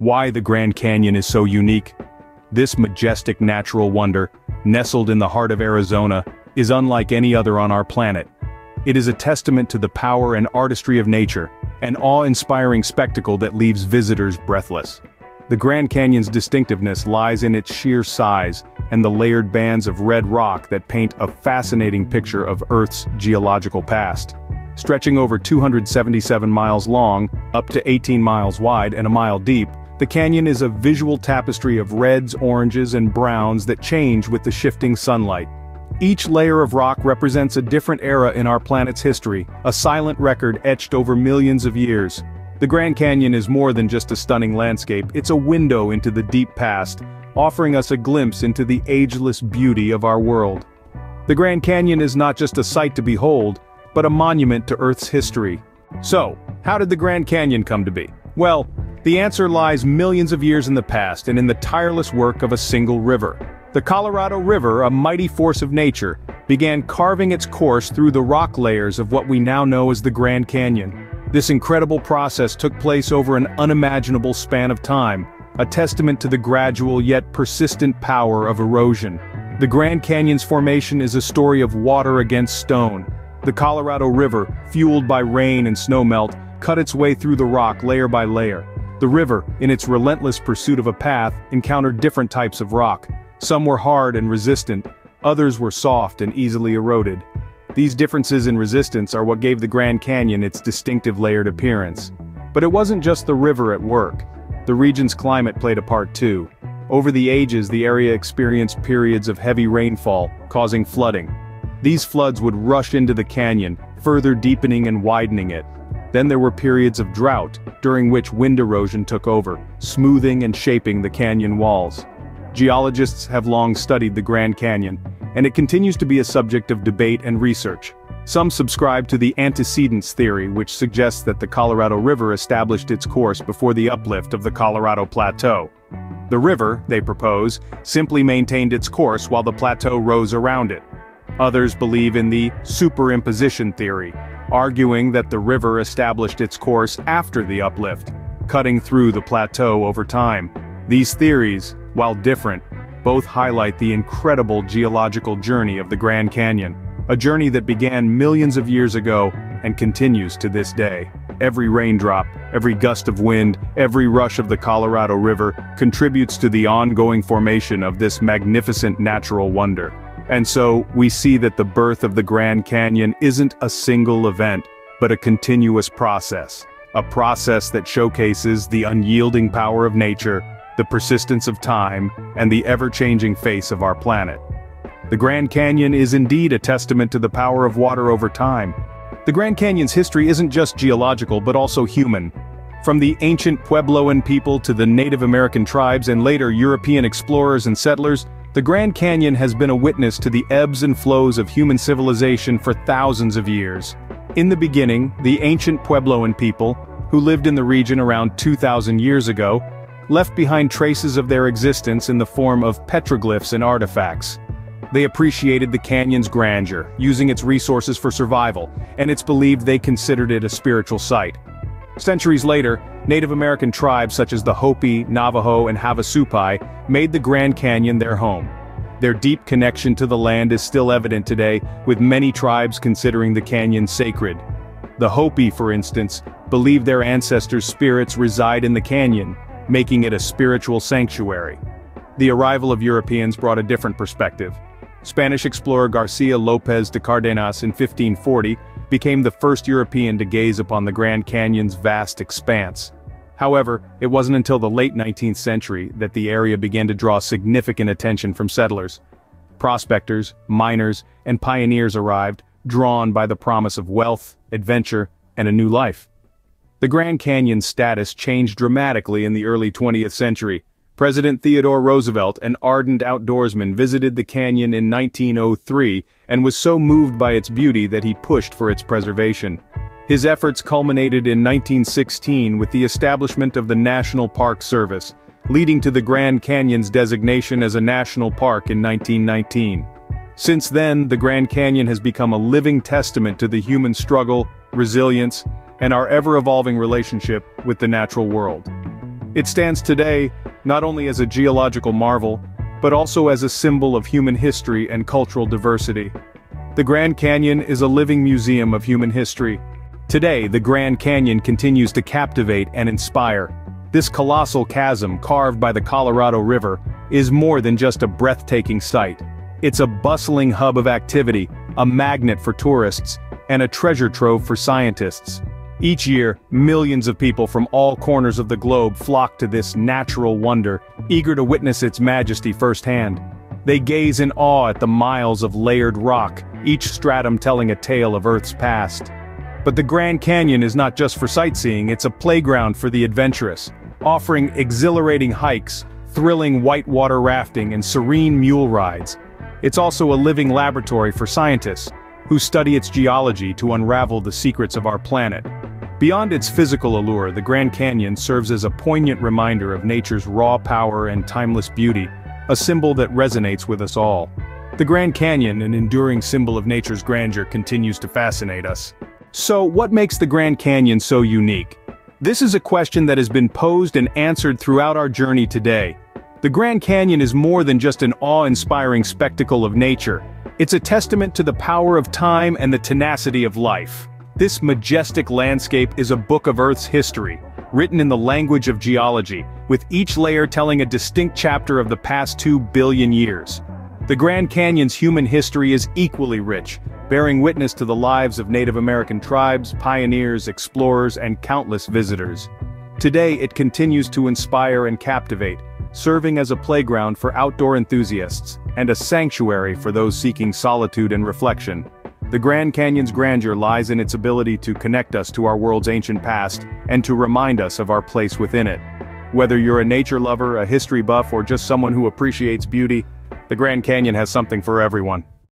Why the Grand Canyon is so unique? This majestic natural wonder, nestled in the heart of Arizona, is unlike any other on our planet. It is a testament to the power and artistry of nature, an awe-inspiring spectacle that leaves visitors breathless. The Grand Canyon's distinctiveness lies in its sheer size and the layered bands of red rock that paint a fascinating picture of Earth's geological past. Stretching over 277 miles long, up to 18 miles wide and a mile deep, the canyon is a visual tapestry of reds, oranges, and browns that change with the shifting sunlight. Each layer of rock represents a different era in our planet's history, a silent record etched over millions of years. The Grand Canyon is more than just a stunning landscape, it's a window into the deep past, offering us a glimpse into the ageless beauty of our world. The Grand Canyon is not just a sight to behold, but a monument to Earth's history. So, how did the Grand Canyon come to be? Well, the answer lies millions of years in the past and in the tireless work of a single river. The Colorado River, a mighty force of nature, began carving its course through the rock layers of what we now know as the Grand Canyon. This incredible process took place over an unimaginable span of time, a testament to the gradual yet persistent power of erosion. The Grand Canyon's formation is a story of water against stone. The Colorado River, fueled by rain and snowmelt, cut its way through the rock layer by layer. The river, in its relentless pursuit of a path, encountered different types of rock. Some were hard and resistant, others were soft and easily eroded. These differences in resistance are what gave the Grand Canyon its distinctive layered appearance. But it wasn't just the river at work. The region's climate played a part too. Over the ages the area experienced periods of heavy rainfall, causing flooding. These floods would rush into the canyon, further deepening and widening it. Then there were periods of drought, during which wind erosion took over, smoothing and shaping the canyon walls. Geologists have long studied the Grand Canyon, and it continues to be a subject of debate and research. Some subscribe to the antecedents theory which suggests that the Colorado River established its course before the uplift of the Colorado Plateau. The river, they propose, simply maintained its course while the plateau rose around it. Others believe in the superimposition theory, arguing that the river established its course after the uplift, cutting through the plateau over time. These theories, while different, both highlight the incredible geological journey of the Grand Canyon a journey that began millions of years ago and continues to this day. Every raindrop, every gust of wind, every rush of the Colorado River contributes to the ongoing formation of this magnificent natural wonder. And so, we see that the birth of the Grand Canyon isn't a single event, but a continuous process. A process that showcases the unyielding power of nature, the persistence of time, and the ever-changing face of our planet. The Grand Canyon is indeed a testament to the power of water over time. The Grand Canyon's history isn't just geological but also human. From the ancient Puebloan people to the Native American tribes and later European explorers and settlers, the Grand Canyon has been a witness to the ebbs and flows of human civilization for thousands of years. In the beginning, the ancient Puebloan people, who lived in the region around 2,000 years ago, left behind traces of their existence in the form of petroglyphs and artifacts. They appreciated the canyon's grandeur, using its resources for survival, and it's believed they considered it a spiritual site. Centuries later, Native American tribes such as the Hopi, Navajo, and Havasupai made the Grand Canyon their home. Their deep connection to the land is still evident today, with many tribes considering the canyon sacred. The Hopi, for instance, believe their ancestors' spirits reside in the canyon, making it a spiritual sanctuary. The arrival of Europeans brought a different perspective. Spanish explorer Garcia Lopez de Cardenas in 1540 became the first European to gaze upon the Grand Canyon's vast expanse. However, it wasn't until the late 19th century that the area began to draw significant attention from settlers. Prospectors, miners, and pioneers arrived, drawn by the promise of wealth, adventure, and a new life. The Grand Canyon's status changed dramatically in the early 20th century, President Theodore Roosevelt, an ardent outdoorsman visited the canyon in 1903 and was so moved by its beauty that he pushed for its preservation. His efforts culminated in 1916 with the establishment of the National Park Service, leading to the Grand Canyon's designation as a national park in 1919. Since then, the Grand Canyon has become a living testament to the human struggle, resilience, and our ever-evolving relationship with the natural world. It stands today, not only as a geological marvel, but also as a symbol of human history and cultural diversity. The Grand Canyon is a living museum of human history. Today, the Grand Canyon continues to captivate and inspire. This colossal chasm carved by the Colorado River is more than just a breathtaking sight. It's a bustling hub of activity, a magnet for tourists, and a treasure trove for scientists. Each year, millions of people from all corners of the globe flock to this natural wonder, eager to witness its majesty firsthand. They gaze in awe at the miles of layered rock, each stratum telling a tale of Earth's past. But the Grand Canyon is not just for sightseeing, it's a playground for the adventurous, offering exhilarating hikes, thrilling whitewater rafting and serene mule rides. It's also a living laboratory for scientists, who study its geology to unravel the secrets of our planet. Beyond its physical allure, the Grand Canyon serves as a poignant reminder of nature's raw power and timeless beauty, a symbol that resonates with us all. The Grand Canyon, an enduring symbol of nature's grandeur, continues to fascinate us. So, what makes the Grand Canyon so unique? This is a question that has been posed and answered throughout our journey today. The Grand Canyon is more than just an awe-inspiring spectacle of nature. It's a testament to the power of time and the tenacity of life. This majestic landscape is a book of Earth's history, written in the language of geology, with each layer telling a distinct chapter of the past two billion years. The Grand Canyon's human history is equally rich, bearing witness to the lives of Native American tribes, pioneers, explorers, and countless visitors. Today it continues to inspire and captivate, serving as a playground for outdoor enthusiasts, and a sanctuary for those seeking solitude and reflection. The Grand Canyon's grandeur lies in its ability to connect us to our world's ancient past, and to remind us of our place within it. Whether you're a nature lover, a history buff, or just someone who appreciates beauty, the Grand Canyon has something for everyone.